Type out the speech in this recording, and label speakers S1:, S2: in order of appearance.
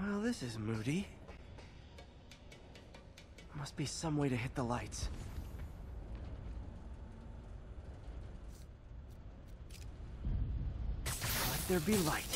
S1: Well, this is moody. Must be some way to hit the lights. Let there be light.